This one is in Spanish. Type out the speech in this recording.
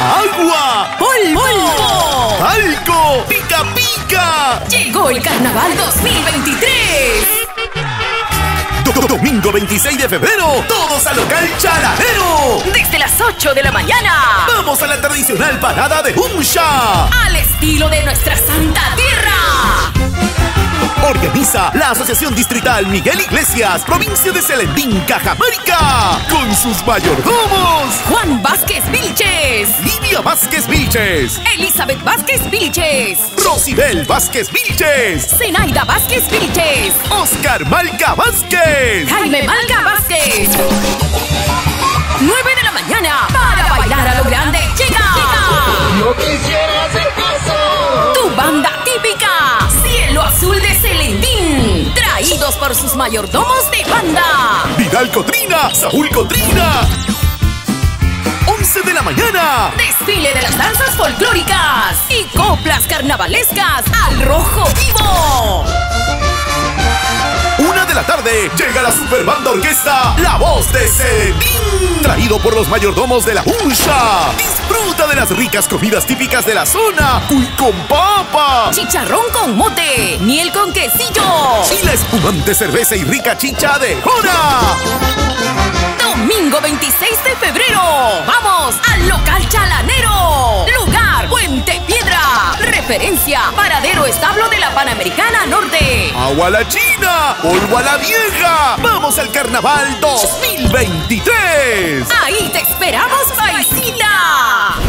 ¡Agua! ¡Polvo! ¡Talco! ¡Pica pica! Llegó el Carnaval 2023. Domingo 26 de febrero, todos al local Chalanero. Desde las 8 de la mañana. Vamos a la tradicional parada de Umsha. Al estilo de nuestra santa tierra. Organiza la Asociación Distrital Miguel Iglesias, provincia de Selendín, Cajamarca, con sus mayordomos. Juan Vázquez Vilches. Lidia Vázquez Vilches. Elizabeth Vázquez Vilches. Rosibel Vázquez Vilches. Zenaida Vázquez Vilches. Oscar Malca Vázquez. Jaime Malca Vázquez. 9 de la mañana para bailar a lo grande. Llega. No Traídos por sus mayordomos de banda. Vidal Cotrina. Saúl Cotrina. 11 de la mañana. Desfile de las danzas folclóricas y coplas carnavalescas al rojo vivo. Una de la tarde llega la super banda orquesta La Voz de Selendín, traído por los mayordomos de la Unsha. Disfruta de las ricas comidas típicas de la zona, cuy con papa Chicharrón con mote, miel con quesillo. Espumante cerveza y rica chicha de Jora. Domingo 26 de febrero. Vamos al local chalanero. Lugar Puente Piedra. Referencia Paradero Establo de la Panamericana Norte. Agua a la China, polvo a la vieja. Vamos al carnaval 2023. Ahí te esperamos, paisita.